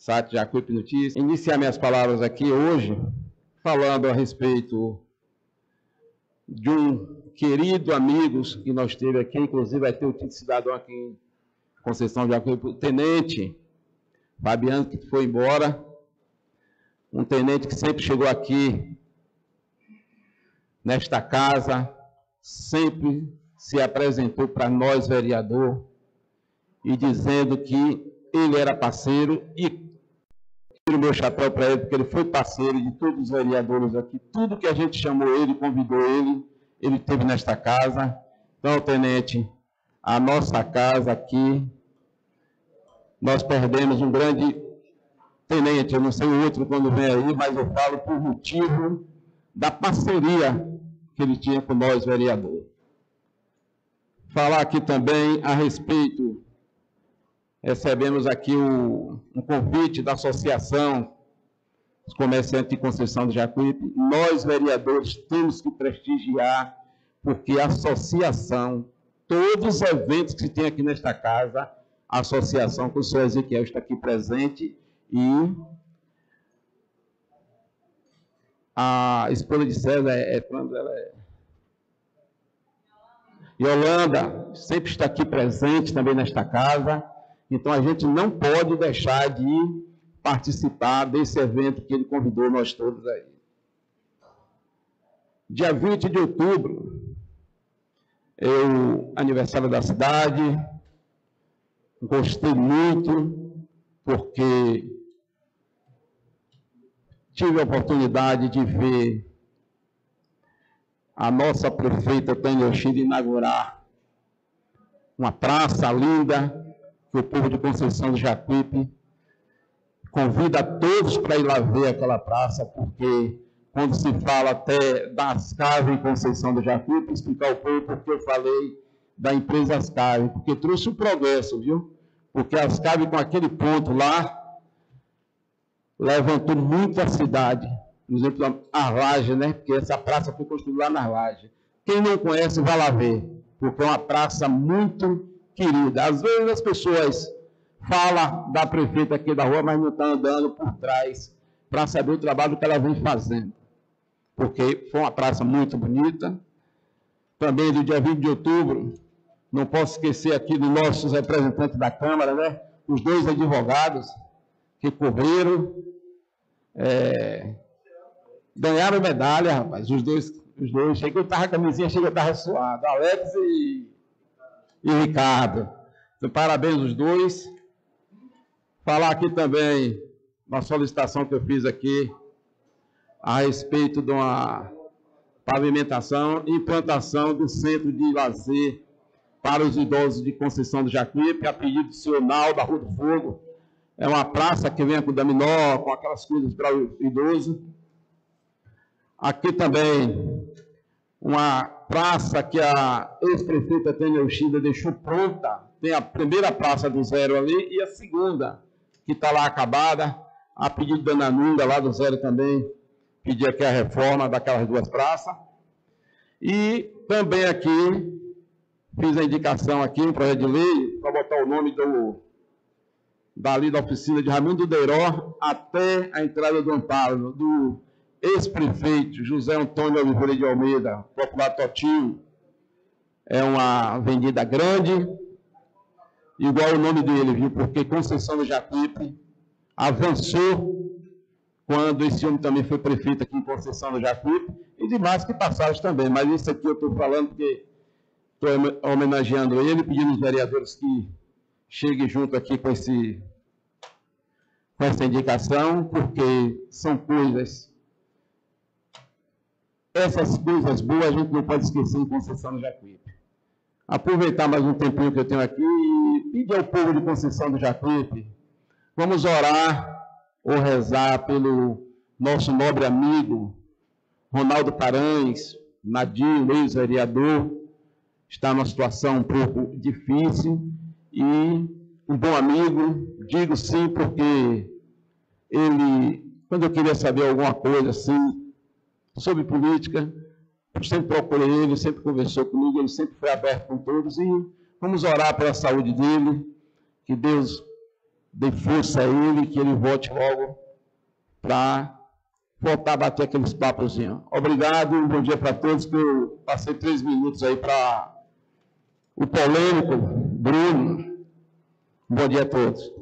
site Jacuípe Notícias. Iniciar minhas palavras aqui hoje falando a respeito de um querido amigo que nós teve aqui, inclusive vai ter o título cidadão aqui em Conceição de Jacuípe, o tenente Fabiano, que foi embora, um tenente que sempre chegou aqui nesta casa, sempre se apresentou para nós, vereador, e dizendo que ele era parceiro e tiro meu chapéu para ele, porque ele foi parceiro de todos os vereadores aqui. Tudo que a gente chamou ele, convidou ele, ele teve nesta casa. Então, tenente, a nossa casa aqui, nós perdemos um grande tenente, eu não sei o outro quando vem aí, mas eu falo por motivo da parceria que ele tinha com nós, vereador. Falar aqui também a respeito recebemos aqui um, um convite da Associação dos Comerciantes de Conceição de Jacuípe. Nós, vereadores, temos que prestigiar, porque a associação, todos os eventos que tem aqui nesta casa, a associação com o senhor Ezequiel está aqui presente e a esposa de César é, é quando ela é Yolanda sempre está aqui presente também nesta casa. Então a gente não pode deixar de participar desse evento que ele convidou nós todos aí. Dia 20 de outubro, é o aniversário da cidade. Gostei muito, porque tive a oportunidade de ver a nossa prefeita Tânia Yoshida inaugurar uma praça linda, que o povo de Conceição do Jacuípe convida a todos para ir lá ver aquela praça, porque quando se fala até das casas em Conceição do Jacuípe, explicar ao povo porque eu falei da empresa Ascave, porque trouxe o um progresso, viu? Porque a Ascave com aquele ponto lá levantou muito a cidade. Por exemplo, a laje, né? Porque essa praça foi construída lá na laje. Quem não conhece, vá lá ver, porque é uma praça muito querida. Às vezes as pessoas falam da prefeita aqui da rua, mas não estão andando por trás para saber o trabalho que ela vem fazendo. Porque foi uma praça muito bonita. Também do dia 20 de outubro, não posso esquecer aqui dos nossos representantes da Câmara, né? Os dois advogados que cobriram, é, ganharam medalha, rapaz. Os dois, os dois. Cheguei, eu estava a camisinha, cheguei, eu estava suado. Alex e e Ricardo. Então, parabéns os dois. Falar aqui também uma solicitação que eu fiz aqui a respeito de uma pavimentação e implantação do centro de lazer para os idosos de Conceição do Jacuípe, a pedido do senhor Naldo, da Rua do Fogo. É uma praça que vem com dominó, com aquelas coisas para o idoso. Aqui também uma praça que a ex-prefeita Tânia Ushida deixou pronta. Tem a primeira praça do zero ali e a segunda, que está lá acabada, a pedido da Nanunga, lá do zero também, pedir aqui a reforma daquelas duas praças. E também aqui, fiz a indicação aqui, um projeto de lei, para botar o nome do, dali da oficina de Raimundo Deiró até a entrada do Amparo, do ex-prefeito José Antônio Oliveira de Almeida, popular Totinho, é uma avenida grande, igual o nome dele, viu? Porque Conceição do Jacuípe avançou quando esse homem também foi prefeito aqui em Conceição do Jacuípe, e demais que passaram também, mas isso aqui eu estou falando porque estou homenageando ele, pedindo aos vereadores que cheguem junto aqui com, esse, com essa indicação, porque são coisas essas coisas boas a gente não pode esquecer em Conceição do Jacuípe. Aproveitar mais um tempinho que eu tenho aqui e pedir ao povo de Conceição do Jacuípe, vamos orar ou rezar pelo nosso nobre amigo Ronaldo Paranhos, Nadir, ex-vereador, está numa situação um pouco difícil e um bom amigo, digo sim porque ele, quando eu queria saber alguma coisa assim, sobre política. Eu sempre procurei ele, sempre conversou comigo, ele sempre foi aberto com todos e vamos orar pela saúde dele, que Deus dê força a ele, que ele volte logo para voltar a bater aqueles papozinhos. Obrigado, bom dia para todos, que eu passei três minutos aí para o polêmico Bruno. Bom dia a todos.